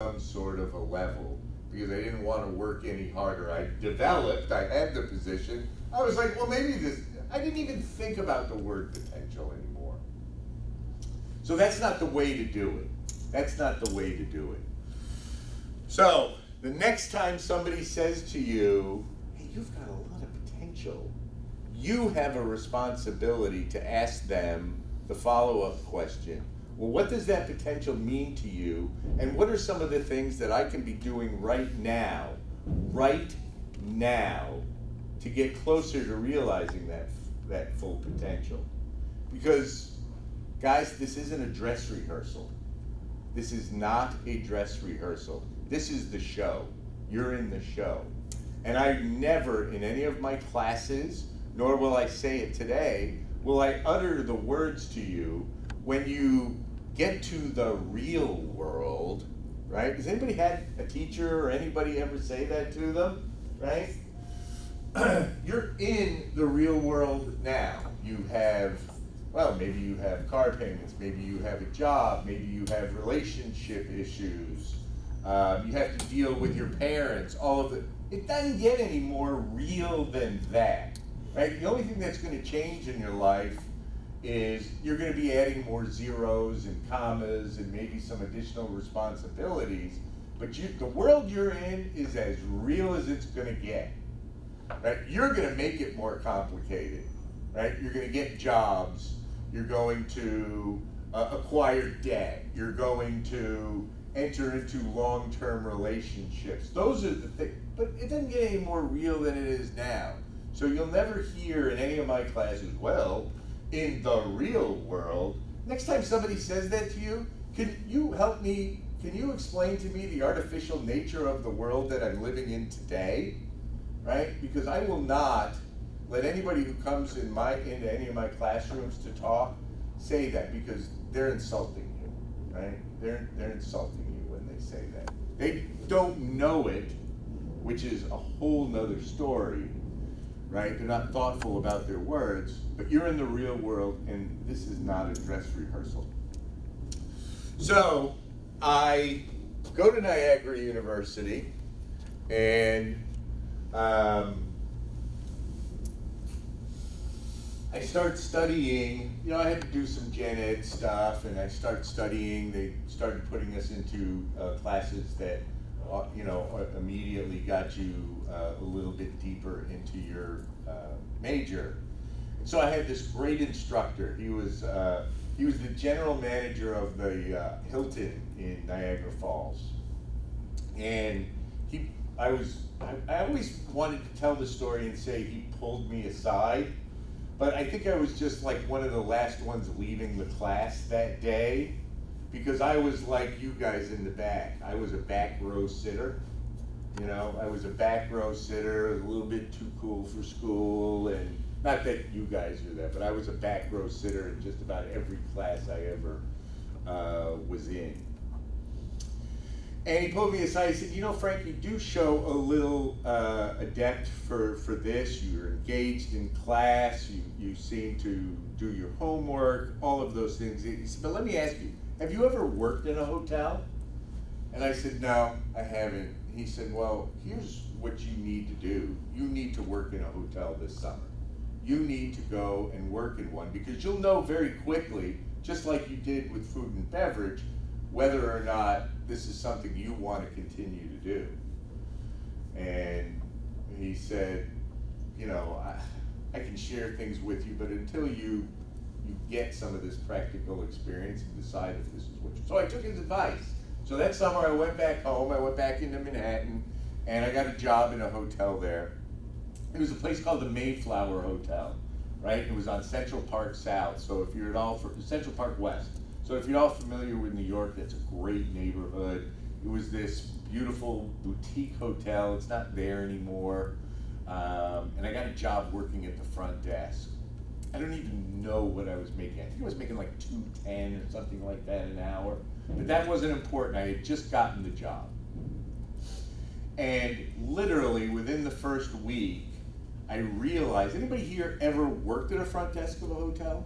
some sort of a level because I didn't want to work any harder. I developed, I had the position. I was like, well, maybe this, I didn't even think about the word potential anymore. So that's not the way to do it. That's not the way to do it. So the next time somebody says to you, hey, you've got a lot of potential, you have a responsibility to ask them the follow up question well, what does that potential mean to you? And what are some of the things that I can be doing right now, right now, to get closer to realizing that, that full potential? Because, guys, this isn't a dress rehearsal. This is not a dress rehearsal. This is the show. You're in the show. And I never, in any of my classes, nor will I say it today, will I utter the words to you when you get to the real world, right? Has anybody had a teacher or anybody ever say that to them, right? You're in the real world now. You have, well, maybe you have car payments, maybe you have a job, maybe you have relationship issues, um, you have to deal with your parents, all of it. It doesn't get any more real than that, right? The only thing that's going to change in your life is you're going to be adding more zeros and commas and maybe some additional responsibilities. But you, the world you're in is as real as it's going to get. Right? You're going to make it more complicated. Right? You're going to get jobs. You're going to uh, acquire debt. You're going to enter into long-term relationships. Those are the things. But it doesn't get any more real than it is now. So you'll never hear in any of my classes, well, in the real world. Next time somebody says that to you, can you help me? Can you explain to me the artificial nature of the world that I'm living in today? Right? Because I will not let anybody who comes in my into any of my classrooms to talk say that because they're insulting you. Right? They're they're insulting you when they say that. They don't know it, which is a whole nother story right? They're not thoughtful about their words, but you're in the real world, and this is not a dress rehearsal. So I go to Niagara University, and um, I start studying. You know, I had to do some gen ed stuff, and I start studying. They started putting us into uh, classes that uh, you know, uh, immediately got you uh, a little bit deeper into your uh, major. so I had this great instructor. He was he was the general manager of the Hilton in Niagara Falls, and he I was I, I always wanted to tell the story and say he pulled me aside, but I think I was just like one of the last ones leaving the class that day because I was like you guys in the back. I was a back row sitter. You know, I was a back row sitter, a little bit too cool for school, and not that you guys are that, but I was a back row sitter in just about every class I ever uh, was in. And he pulled me aside. He said, "You know, Frank, you do show a little uh, adept for for this. You're engaged in class. You you seem to do your homework. All of those things." He said, "But let me ask you." Have you ever worked in a hotel? And I said, No, I haven't. He said, Well, here's what you need to do. You need to work in a hotel this summer. You need to go and work in one because you'll know very quickly, just like you did with food and beverage, whether or not this is something you want to continue to do. And he said, You know, I, I can share things with you, but until you you get some of this practical experience and decide if this is what you. So I took his advice. So that summer I went back home. I went back into Manhattan, and I got a job in a hotel there. It was a place called the Mayflower Hotel, right? It was on Central Park South. So if you're at all for Central Park West. So if you're all familiar with New York, that's a great neighborhood. It was this beautiful boutique hotel. It's not there anymore. Um, and I got a job working at the front desk. I don't even know what I was making. I think I was making like two ten or something like that an hour. But that wasn't important. I had just gotten the job. And literally within the first week, I realized anybody here ever worked at a front desk of a hotel?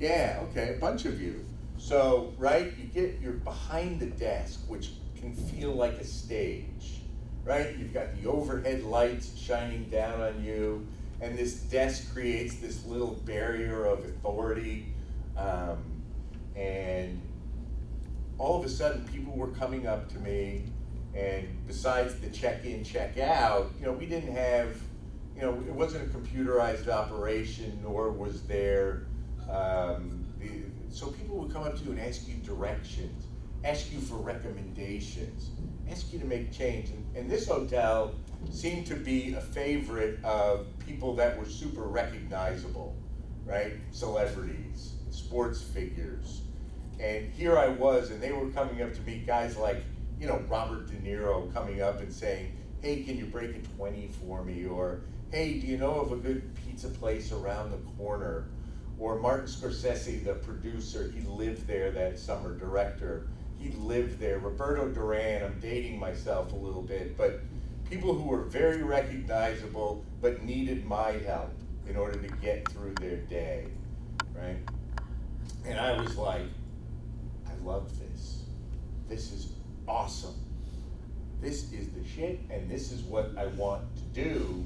Yeah, okay, a bunch of you. So, right, you get you're behind the desk, which can feel like a stage, right? You've got the overhead lights shining down on you, and this desk creates this little barrier of authority. Um, and all of a sudden, people were coming up to me, and besides the check in, check out, you know, we didn't have, you know, it wasn't a computerized operation, nor was there. Um, the, so people would come up to you and ask you directions, ask you for recommendations, ask you to make change. And, and this hotel seemed to be a favorite of people that were super recognizable, right? Celebrities, sports figures. And here I was, and they were coming up to me, guys like, you know, Robert De Niro coming up and saying, hey, can you break a 20 for me? Or, hey, do you know of a good pizza place around the corner? Or Martin Scorsese, the producer, he lived there that summer, director. He lived there. Roberto Duran, I'm dating myself a little bit, but people who were very recognizable but needed my help in order to get through their day, right? And I was like, I love this. This is awesome. This is the shit, and this is what I want to do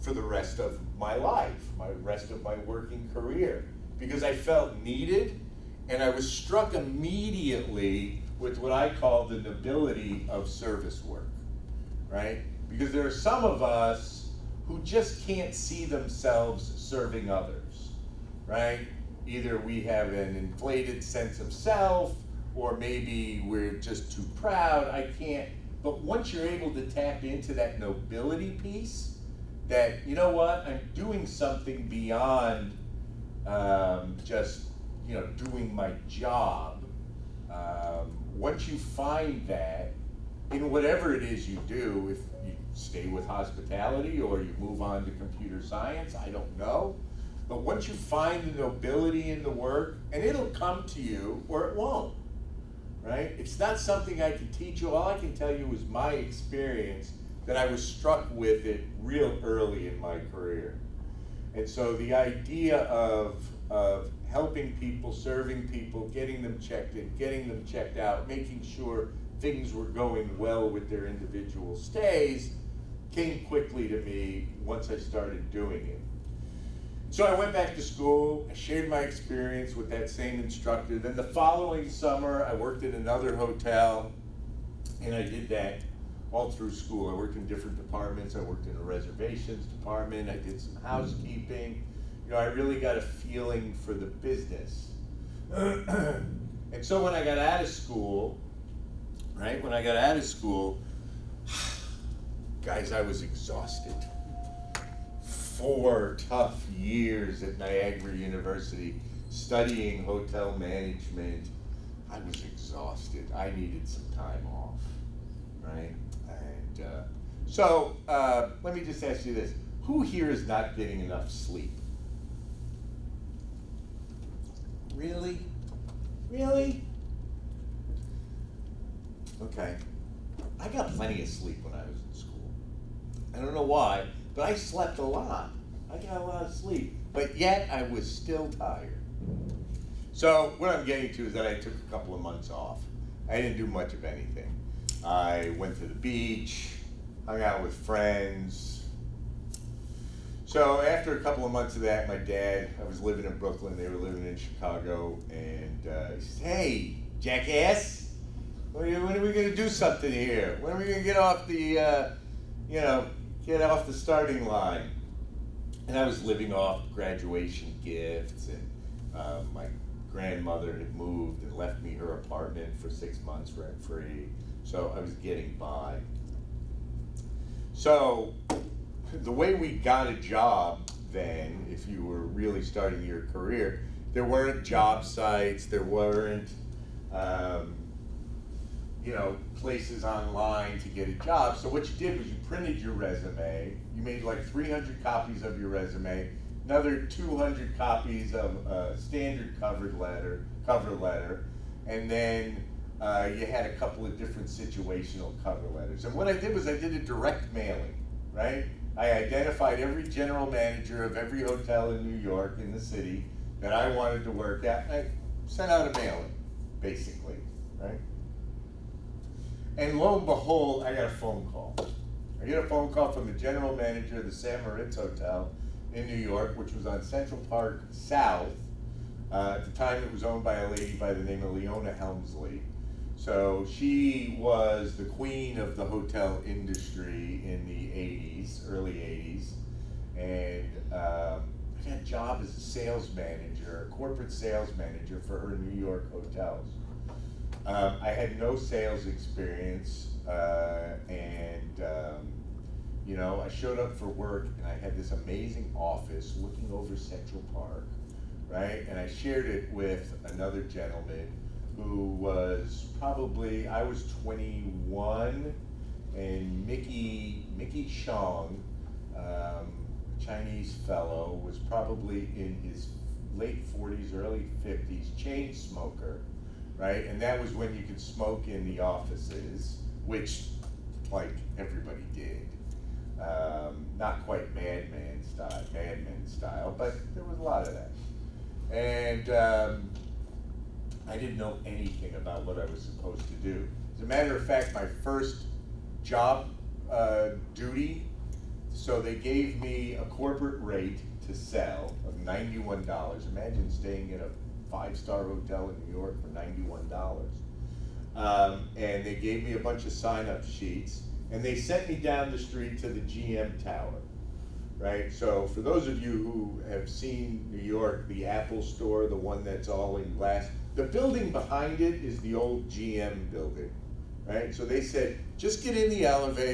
for the rest of my life, my rest of my working career, because I felt needed, and I was struck immediately with what I call the nobility of service work, right? Because there are some of us who just can't see themselves serving others, right? Either we have an inflated sense of self, or maybe we're just too proud. I can't. But once you're able to tap into that nobility piece, that you know what i'm doing something beyond um, just you know doing my job. Um, once you find that in whatever it is you do if you stay with hospitality or you move on to computer science i don't know. But once you find the nobility in the work and it'll come to you or it won't right? It's not something i can teach you. All i can tell you is my experience that I was struck with it real early in my career. And so the idea of, of helping people, serving people, getting them checked in, getting them checked out, making sure things were going well with their individual stays came quickly to me once I started doing it. So I went back to school, I shared my experience with that same instructor. Then the following summer, I worked in another hotel, and I did that all through school. I worked in different departments. I worked in a reservations department. I did some housekeeping. You know, I really got a feeling for the business. and so when I got out of school, right, when I got out of school, guys, I was exhausted. Four tough years at Niagara University studying hotel management. I was exhausted. I needed some time off, right? Uh, so uh, let me just ask you this: Who here is not getting enough sleep? Really, really? Okay, I got plenty of sleep when I was in school. I don't know why, but I slept a lot. I got a lot of sleep, but yet I was still tired. So what I'm getting to is that I took a couple of months off. I didn't do much of anything. I went to the beach, hung out with friends. So after a couple of months of that, my dad, I was living in Brooklyn, they were living in Chicago, and uh, he said, hey, jackass, when are we going to do something here? When are we going to get off the, uh, you know, get off the starting line? And I was living off graduation gifts, and uh, my grandmother had moved and left me her for six months rent free. So I was getting by. So the way we got a job then, if you were really starting your career, there weren't job sites, there weren't, um, you know, places online to get a job. So what you did was you printed your resume, you made like 300 copies of your resume, another 200 copies of a standard covered letter, cover letter, and then uh, you had a couple of different situational cover letters. And what I did was I did a direct mailing, right? I identified every general manager of every hotel in New York, in the city, that I wanted to work at, and I sent out a mailing, basically, right? And lo and behold, I got a phone call. I get a phone call from the general manager of the San Moritz Hotel in New York, which was on Central Park South. Uh, at the time, it was owned by a lady by the name of Leona Helmsley. So she was the queen of the hotel industry in the 80s, early 80s. And um, I got a job as a sales manager, a corporate sales manager for her New York hotels. Um, I had no sales experience, uh, and um, you know, I showed up for work and I had this amazing office looking over Central Park, right? And I shared it with another gentleman who was probably I was 21, and Mickey Mickey Shong, um, Chinese fellow, was probably in his late 40s, early 50s, chain smoker, right? And that was when you could smoke in the offices, which like everybody did. Um, not quite Mad Men style, Mad Men style, but there was a lot of that. And um, I didn't know anything about what I was supposed to do. As a matter of fact, my first job uh, duty, so they gave me a corporate rate to sell of $91. Imagine staying in a five-star hotel in New York for $91. Um, and they gave me a bunch of sign-up sheets, and they sent me down the street to the GM Tower right? So for those of you who have seen New York, the Apple store, the one that's all in glass, the building behind it is the old GM building, right? So they said, just get in the elevator.